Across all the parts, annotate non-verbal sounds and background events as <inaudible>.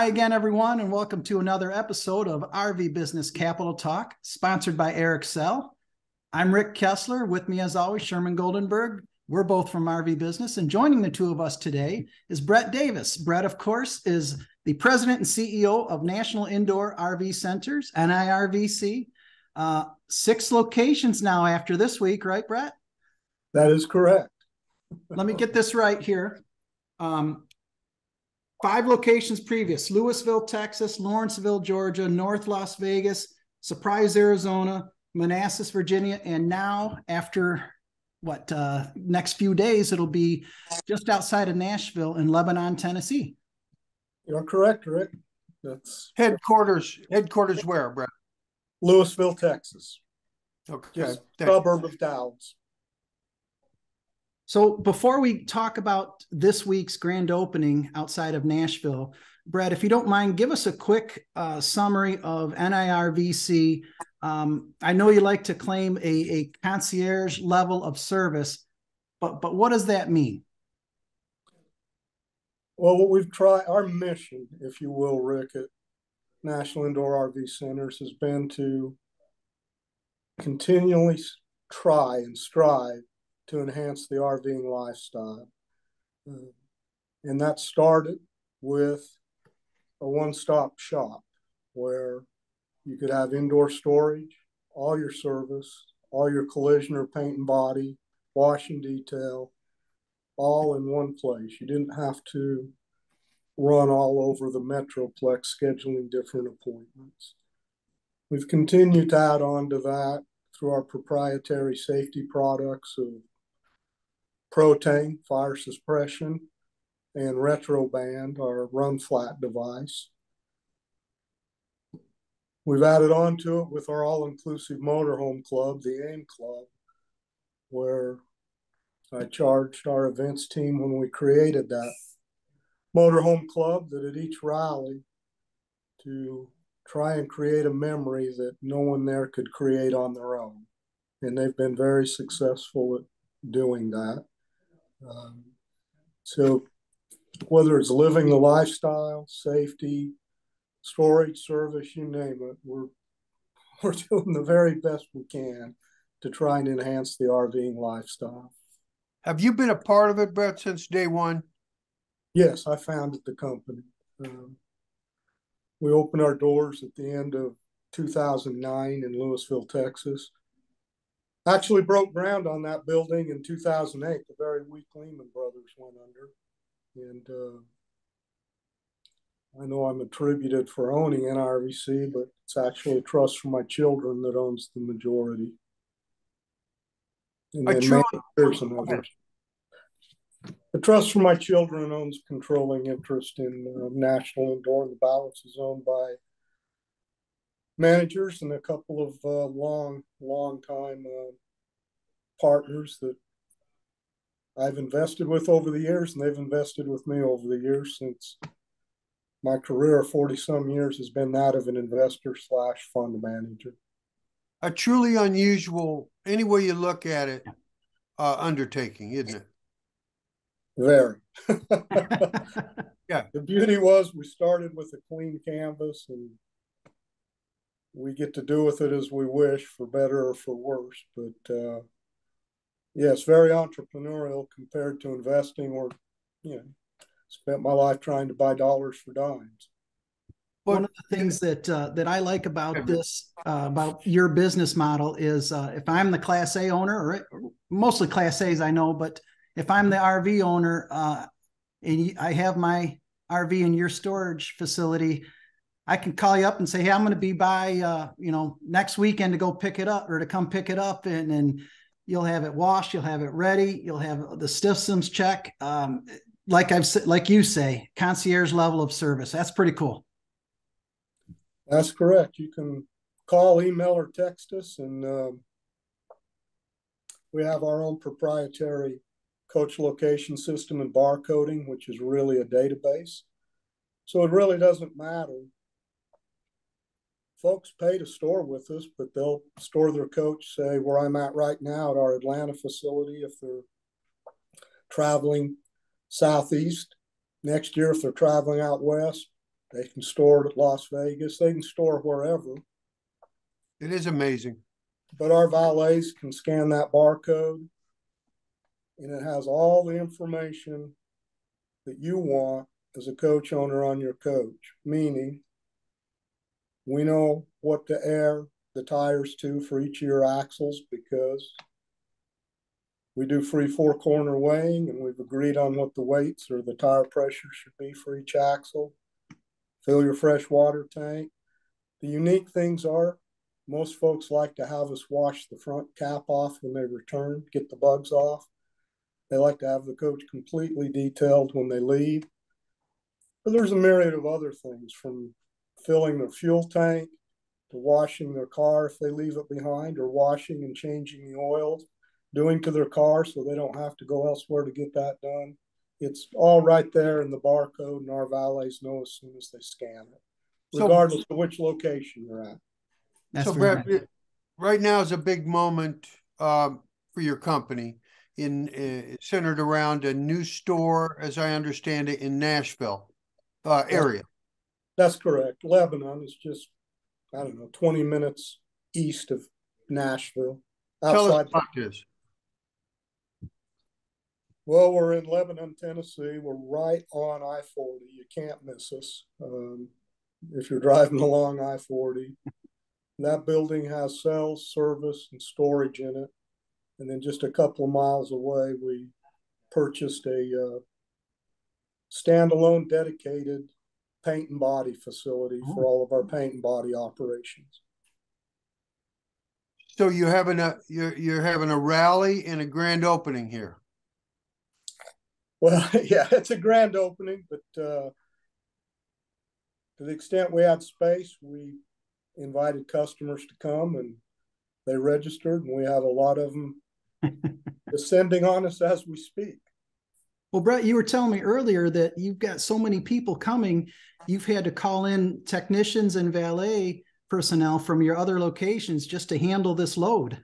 Hi again, everyone, and welcome to another episode of RV Business Capital Talk, sponsored by Airxcel. I'm Rick Kessler. With me, as always, Sherman Goldenberg. We're both from RV Business, and joining the two of us today is Brett Davis. Brett, of course, is the president and CEO of National Indoor RV Centers, NIRVC. Uh, six locations now after this week, right, Brett? That is correct. Let me get this right here. Um, five locations previous Lewisville, Texas, Lawrenceville, Georgia, North Las Vegas, Surprise, Arizona, Manassas, Virginia, and now after what uh, next few days, it'll be just outside of Nashville in Lebanon, Tennessee. You're correct, Rick. That's headquarters. Headquarters where, Brett? Lewisville, Texas. Okay. Just suburb of Dallas. So before we talk about this week's grand opening outside of Nashville, Brad, if you don't mind, give us a quick uh, summary of NIRVC. Um, I know you like to claim a, a concierge level of service, but but what does that mean? Well, what we've tried, our mission, if you will, Rick, at National Indoor RV Centers has been to continually try and strive to enhance the RVing lifestyle. Uh, and that started with a one stop shop where you could have indoor storage, all your service, all your collision or paint and body, wash and detail, all in one place. You didn't have to run all over the Metroplex scheduling different appointments. We've continued to add on to that through our proprietary safety products of Proteng fire suppression, and Retroband, our run flat device. We've added on to it with our all inclusive motorhome club, the AIM Club, where I charged our events team when we created that motorhome club that at each rally to try and create a memory that no one there could create on their own. And they've been very successful at doing that. Um, so whether it's living the lifestyle, safety, storage service, you name it, we're <laughs> we're doing the very best we can to try and enhance the RVing lifestyle. Have you been a part of it, Brett, since day one? Yes, I founded the company. Um, we opened our doors at the end of 2009 in Lewisville, Texas actually broke ground on that building in 2008. The very week Lehman Brothers went under, and uh, I know I'm attributed for owning NIRVC, but it's actually a trust for my children that owns the majority. And then truly, and others. The trust for my children owns controlling interest in uh, National Indoor. The balance is owned by managers and a couple of uh, long, long time uh, partners that I've invested with over the years, and they've invested with me over the years since my career of 40 some years has been that of an investor slash fund manager. A truly unusual, any way you look at it, uh, undertaking, isn't it? Very. <laughs> <laughs> yeah. The beauty was we started with a clean canvas and we get to do with it as we wish for better or for worse. But uh, yes, very entrepreneurial compared to investing or, you know, spent my life trying to buy dollars for dimes. One of the things that uh, that I like about this uh, about your business model is uh, if I'm the Class A owner, or mostly Class A's, I know, but if I'm the RV owner uh, and I have my RV in your storage facility, I can call you up and say, "Hey, I'm going to be by, uh, you know, next weekend to go pick it up or to come pick it up," and and you'll have it washed, you'll have it ready, you'll have the systems check. Um, like I've like you say, concierge level of service. That's pretty cool. That's correct. You can call, email, or text us, and um, we have our own proprietary coach location system and barcoding, which is really a database. So it really doesn't matter. Folks pay to store with us, but they'll store their coach, say, where I'm at right now at our Atlanta facility, if they're traveling southeast. Next year, if they're traveling out west, They can store it at Las Vegas. They can store wherever. It is amazing. But our valets can scan that barcode and it has all the information that you want as a coach owner on your coach, meaning we know what to air the tires to for each of your axles because we do free four corner weighing and we've agreed on what the weights or the tire pressure should be for each axle. Fill your fresh water tank. The unique things are most folks like to have us wash the front cap off when they return, get the bugs off. They like to have the coach completely detailed when they leave. But there's a myriad of other things from filling their fuel tank to washing their car if they leave it behind or washing and changing the oils, doing to their car so they don't have to go elsewhere to get that done. It's all right there in the barcode, and our valets know as soon as they scan it, regardless so, of which location you're at. That's so, Brett, nice. right now is a big moment um, for your company in uh, centered around a new store, as I understand it, in Nashville uh, area. That's correct. Lebanon is just I don't know twenty minutes east of Nashville. Tell us about. Well, we're in Lebanon, Tennessee. We're right on I 40. You can't miss us um, if you're driving <laughs> along I 40. That building has sales, service, and storage in it. And then just a couple of miles away, we purchased a uh, standalone dedicated paint and body facility oh. for all of our paint and body operations. So you having a you're you're having a rally and a grand opening here. Well, <laughs> yeah, it's a grand opening, but uh, to the extent we had space, we invited customers to come and they registered, and we have a lot of them <laughs> descending on us as we speak. Well, Brett, you were telling me earlier that you've got so many people coming, you've had to call in technicians and valet personnel from your other locations just to handle this load.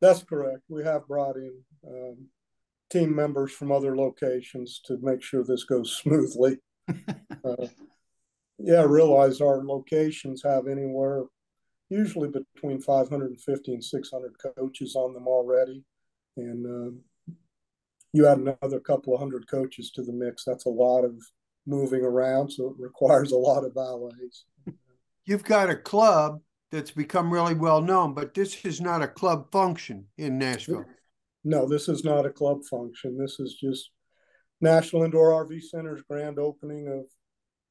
That's correct. We have brought in um, team members from other locations to make sure this goes smoothly. <laughs> uh, yeah, I realize our locations have anywhere usually between 550 and 600 coaches on them already. And uh, you add another couple of hundred coaches to the mix, that's a lot of moving around. So it requires a lot of valets. You've got a club that's become really well known, but this is not a club function in Nashville. No, this is not a club function. This is just National Indoor RV Center's grand opening of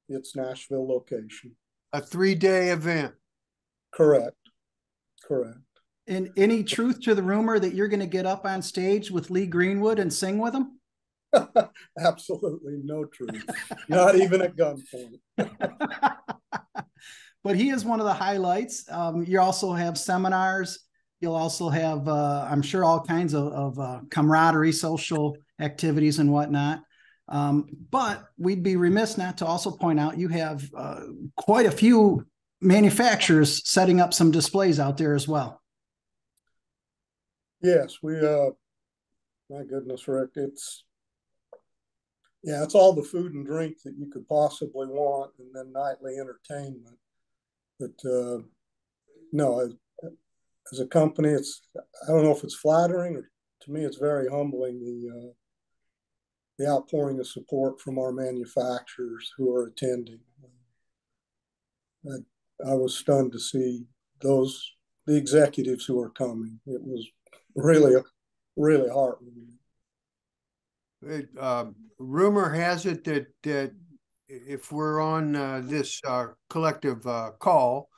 its Nashville location. A three day event. Correct. Correct. And any truth to the rumor that you're going to get up on stage with Lee Greenwood and sing with him? <laughs> Absolutely no truth. Not even at gunpoint. <laughs> but he is one of the highlights. Um, you also have seminars. You'll also have, uh, I'm sure, all kinds of, of uh, camaraderie, social activities, and whatnot. Um, but we'd be remiss not to also point out you have uh, quite a few manufacturers setting up some displays out there as well. Yes, we uh my goodness, Rick, it's yeah, it's all the food and drink that you could possibly want and then nightly entertainment. But uh no, as a company, it's I don't know if it's flattering or to me it's very humbling the uh the outpouring of support from our manufacturers who are attending. I, I was stunned to see those the executives who are coming. It was really, really heartwarming. It, uh, rumor has it that that if we're on uh, this uh, collective uh, call,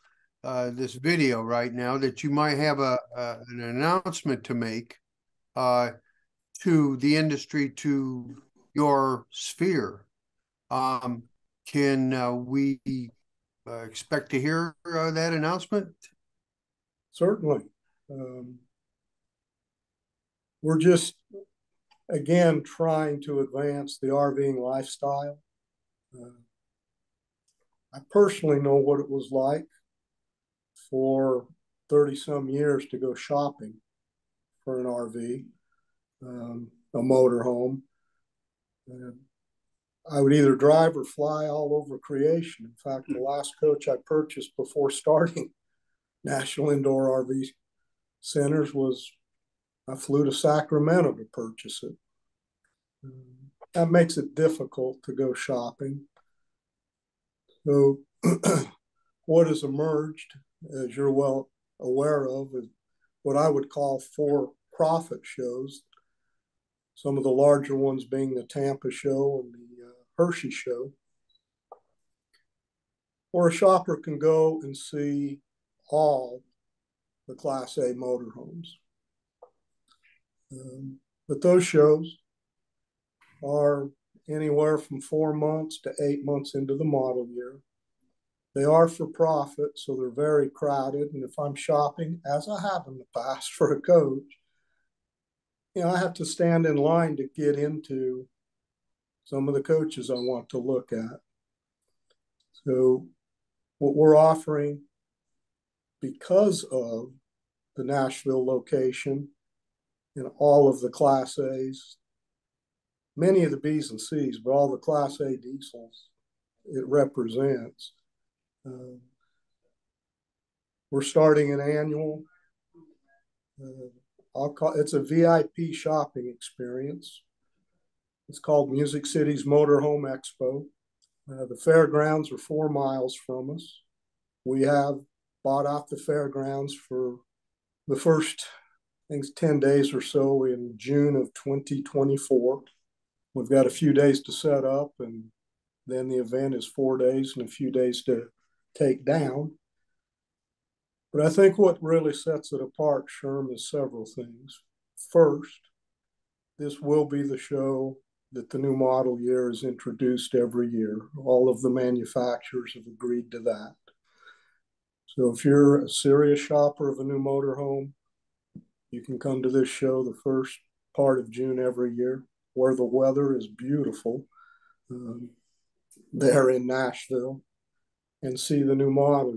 uh, this video right now, that you might have a, a an announcement to make uh, to the industry, to your sphere. Um, can we uh, expect to hear uh, that announcement? Certainly. Um, we're just, again, trying to advance the RVing lifestyle. Uh, I personally know what it was like for 30 some years to go shopping for an RV, um, a motorhome. Uh, I would either drive or fly all over creation. In fact, the last coach I purchased before starting <laughs> National Indoor RV Centers was I flew to Sacramento to purchase it. That makes it difficult to go shopping. So, <clears throat> what has emerged, as you're well aware of, is what I would call for profit shows. Some of the larger ones being the Tampa show and the uh, Hershey show, where a shopper can go and see all the Class A motorhomes. Um, but those shows are anywhere from four months to eight months into the model year. They are for profit, so they're very crowded. And if I'm shopping, as I have in the past <laughs> for a coach, you know, I have to stand in line to get into some of the coaches I want to look at. So, what we're offering because of the Nashville location and all of the Class A's, many of the B's and C's, but all the Class A diesels it represents. Uh, we're starting an annual. Uh, I'll call it's a VIP shopping experience. It's called Music City's Motorhome Expo. Uh, the fairgrounds are four miles from us. We have bought out the fairgrounds for the first, Think, 10 days or so in June of 2024. We've got a few days to set up, and then the event is four days and a few days to take down. But I think what really sets it apart, Sherm, is several things. First, this will be the show that the new model year is introduced every year. All of the manufacturers have agreed to that. So if you're a serious shopper of a new motorhome, you can come to this show the first part of June every year, where the weather is beautiful um, there in Nashville, and see the new model.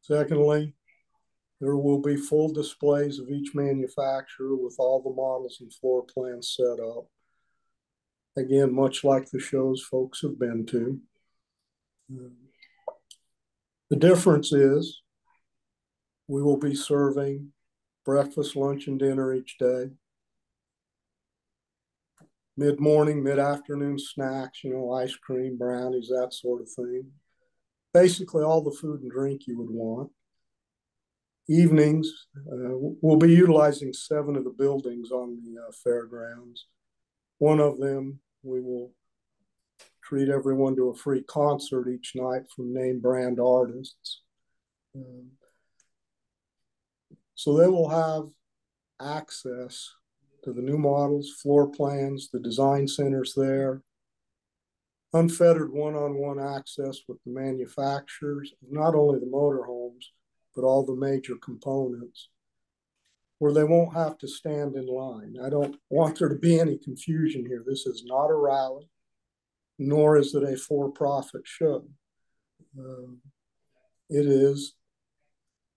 Secondly, there will be full displays of each manufacturer with all the models and floor plans set up. Again, much like the shows folks have been to. Um, the difference is we will be serving breakfast, lunch, and dinner each day. Mid morning, mid afternoon snacks, you know, ice cream, brownies, that sort of thing. Basically, all the food and drink you would want. Evenings, uh, we'll be utilizing seven of the buildings on the uh, fairgrounds. One of them we will treat everyone to a free concert each night from name brand artists. Um, so they will have access to the new models, floor plans, the design centers there, unfettered one-on-one access with the manufacturers, not only the motorhomes, but all the major components, where they won't have to stand in line. I don't want there to be any confusion here. This is not a rally nor is it a for profit show. Um, it is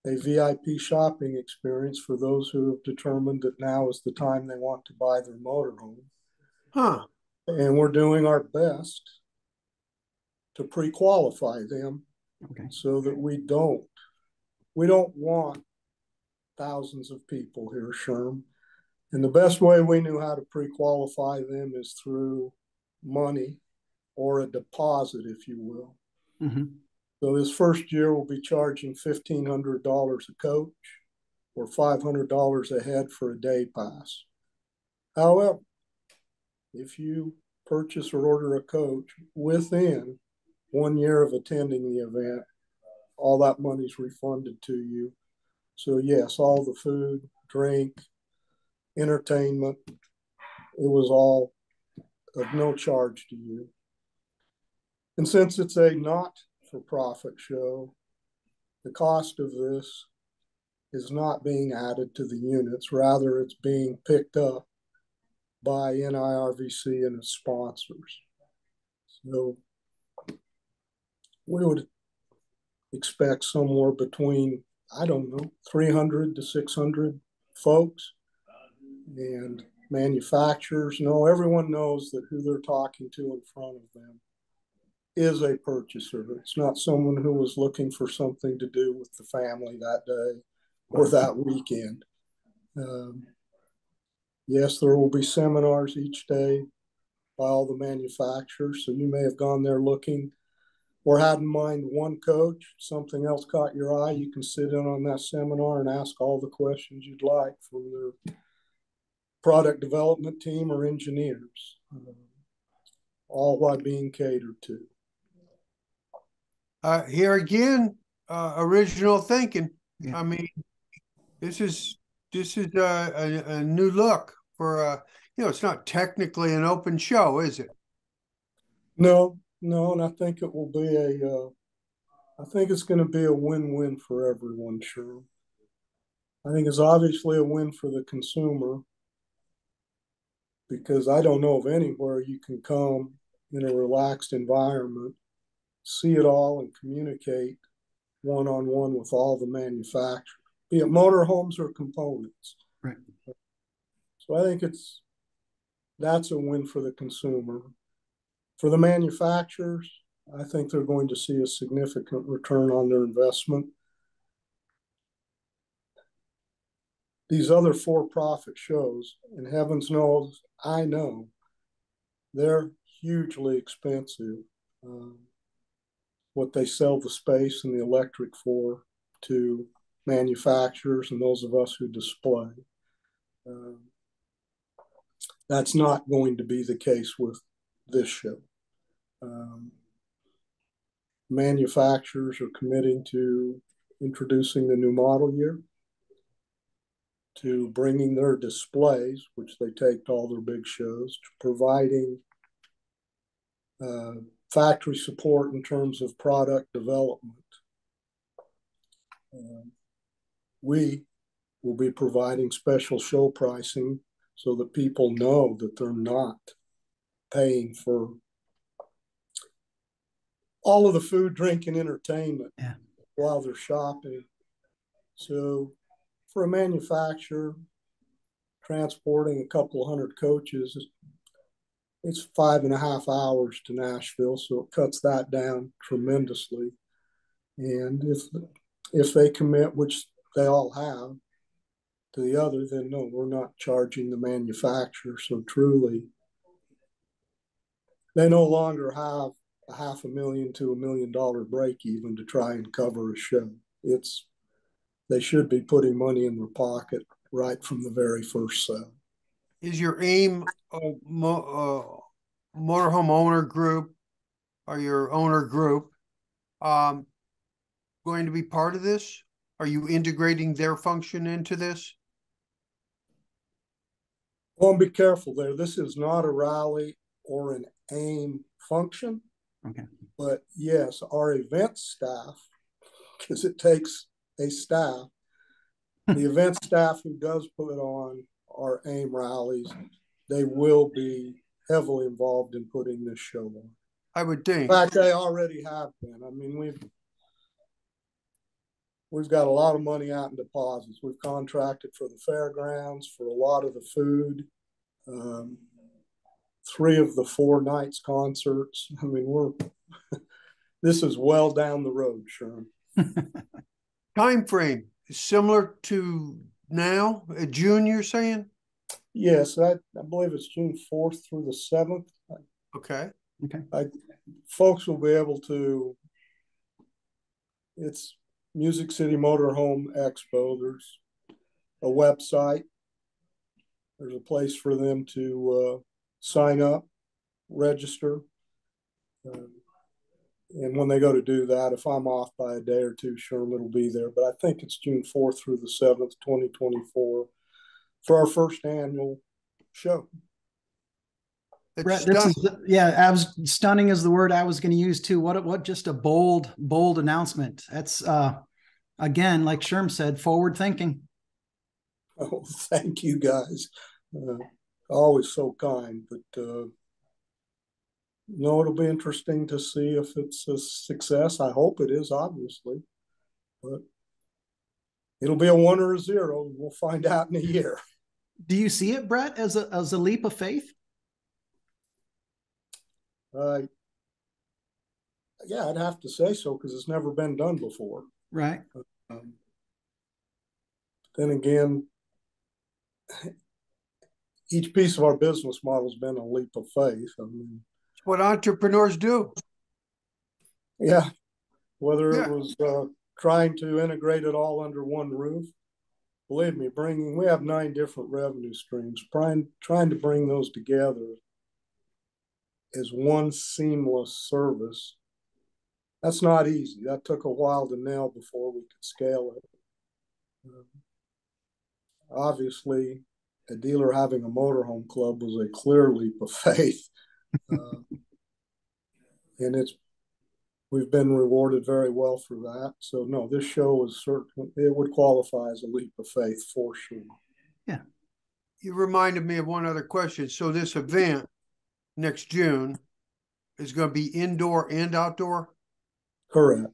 a VIP shopping experience for those who have determined that now is the time they want to buy their motorhome. Huh. And we're doing our best to pre qualify them okay. so that we don't. We don't want thousands of people here, Sherm. And the best way we knew how to pre qualify them is through money or a deposit, if you will. Mm-hmm. So this first year we'll be charging fifteen hundred dollars a coach, or five hundred dollars a head for a day pass. However, if you purchase or order a coach within one year of attending the event, all that money's refunded to you. So yes, all the food, drink, entertainment, it was all of no charge to you. And since it's a not for profit show, the cost of this is not being added to the units, rather, it's being picked up by NIRVC and its sponsors. So we would expect somewhere between, I don't know, 300 to 600 folks. And manufacturers. No, everyone knows that who they're talking to in front of them is a purchaser. It's not someone who was looking for something to do with the family that day or that weekend. Um, yes, there will be seminars each day by all the manufacturers. So you may have gone there looking or had in mind one coach, something else caught your eye. You can sit in on that seminar and ask all the questions you'd like from their product development team or engineers, uh, all while being catered to. Uh, here again, uh, original thinking. Yeah. I mean, this is this is a, a, a new look for uh, you know, it's not technically an open show, is it? No, no, and I think it will be a. Uh, I think it's going to be a win-win for everyone. Sure. I think it's obviously a win for the consumer because I don't know of anywhere you can come in a relaxed environment, see it all, and communicate one on one with all the manufacturers, be it motorhomes or components. Right. So I think it's that's a win for the consumer. For the manufacturers, I think they're going to see a significant return on their investment. These other for profit shows, and heavens knows, I know, they're hugely expensive. Um, what they sell the space and the electric for to manufacturers and those of us who display. Um, that's not going to be the case with this show. Um, manufacturers are committing to introducing the new model year, to bringing their displays, which they take to all their big shows, to providing uh, factory support in terms of product development. Uh, we will be providing special show pricing so that people know that they're not paying for all of the food, drink, and entertainment yeah. while they're shopping. So, for a manufacturer, transporting a couple hundred coaches, it's five and a half hours to Nashville, so it cuts that down tremendously. And if if they commit, which they all have, to the other, then no, we're not charging the manufacturer. So truly, they no longer have a half a million to a million dollar break even to try and cover a show. It's they should be putting money in their pocket right from the very first sale. Is your aim a uh, motorhome owner group or your owner group um, going to be part of this? Are you integrating their function into this? Well, be careful there. This is not a rally or an AIM function. Okay. But yes, our event staff, because it takes a staff, the event staff who does put on our AIM rallies, they will be heavily involved in putting this show on. I would think. In fact, they already have been. I mean, we've we've got a lot of money out in deposits. We've contracted for the fairgrounds, for a lot of the food, um, three of the four nights concerts. I mean, we're <laughs> this is well down the road, Sherm. <laughs> Time frame similar to now, uh, June. You're saying? Yes, I, I believe it's June fourth through the seventh. Okay. Okay. I, folks will be able to. It's Music City Motorhome Expo. There's a website. There's a place for them to uh, sign up, register. Uh, and when they go to do that, if I'm off by a day or two, sure, it'll be there. But I think it's June 4th through the 7th, 2024, for our first annual show. Brett, this is, yeah, I was stunning is the word I was going to use too. What what just a bold bold announcement. That's uh again, like Sherm said, forward thinking. Oh, thank you guys. Uh, always so kind, but uh, no, it'll be interesting to see if it's a success. I hope it is, obviously, but it'll be a one or a zero. We'll find out in a year. Do you see it, Brett, as a as a leap of faith? Uh, yeah, I'd have to say so because it's never been done before. Right. Um, then again, each piece of our business model has been a leap of faith. I mean, what entrepreneurs do. yeah, whether Yeah. it was uh, trying to integrate it all under one roof, believe me, bringing we have nine different revenue streams. Trying trying to bring those together as one seamless service. That's not easy. That took a while to nail before we could scale it. Um, obviously, a dealer having a motorhome club was a clear leap of faith, uh, and it's we've been rewarded very well for that. So no, this show is certainly it would qualify as a leap of faith for sure. Yeah. You reminded me of one other question. So this event next June is going to be indoor and outdoor. Correct.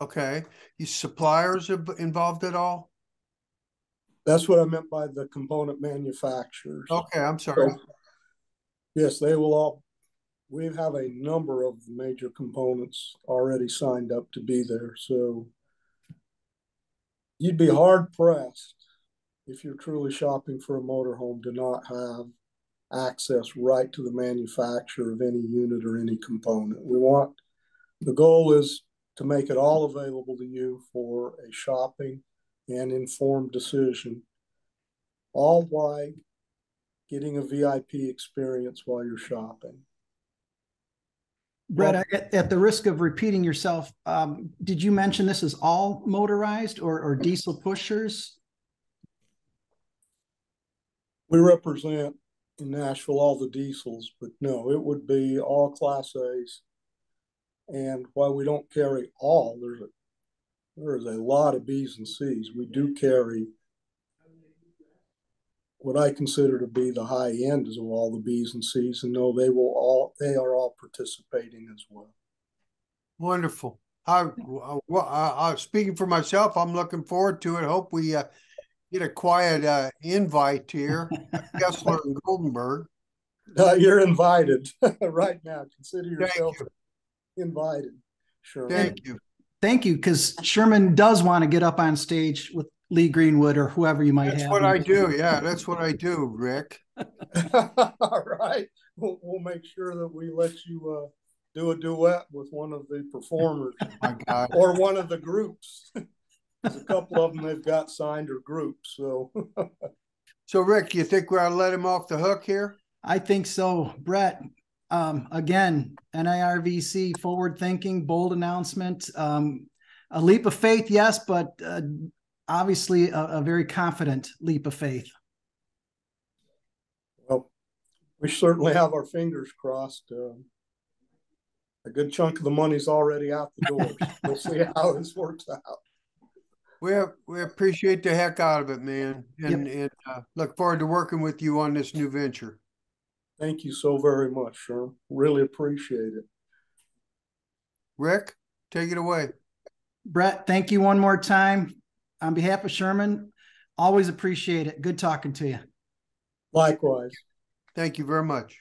Okay. You suppliers inv- involved at all? That's what I meant by the component manufacturers. Okay, I'm sorry. So, yes, they will all. We have a number of major components already signed up to be there. So you'd be hard pressed if you're truly shopping for a motorhome to not have access right to the manufacturer of any unit or any component. We want the goal is to make it all available to you for a shopping and informed decision, all while getting a VIP experience while you're shopping. Brett, Well- at, at the risk of repeating yourself, um, did you mention this is all motorized or, or diesel pushers? We represent in Nashville all the diesels, but no, it would be all Class A's. And while we don't carry all, there's a there is a lot of B's and C's. We do carry what I consider to be the high end of all the B's and C's, and no, they will all they are all participating as well. Wonderful. I, I, I, I speaking for myself, I'm looking forward to it. Hope we uh, get a quiet uh, invite here, <laughs> Kessler and Goldenberg. Uh, you're invited <laughs> right now. Consider Thank yourself you. invited. Sure. Thank you. Thank you, because Sherman does want to get up on stage with Lee Greenwood or whoever you might That's have. That's what I do. Yeah, that's what I do, Rick. <laughs> <laughs> All right. We'll, we'll make sure that we let you uh, do a duet with one of the performers <laughs> My God. or one of the groups. There's a couple of them they've got signed or groups. So So, Rick, you think we ought to let him off the hook here? I think so. Brett, um, again, NIRVC forward thinking, bold announcement, um, a leap of faith, yes, but uh, obviously a, a very confident leap of faith. well, we certainly have our fingers crossed. Um, a good chunk of the money's already out the door. <laughs> we'll see how this works out. We we appreciate the heck out of it, man, and and uh, look forward to working with you on this new venture. Thank you so very much, Sherm. Really appreciate it. Rick, take it away. Brett, thank you one more time. On behalf of Sherman, always appreciate it. Good talking to you. Likewise. Thank you very much.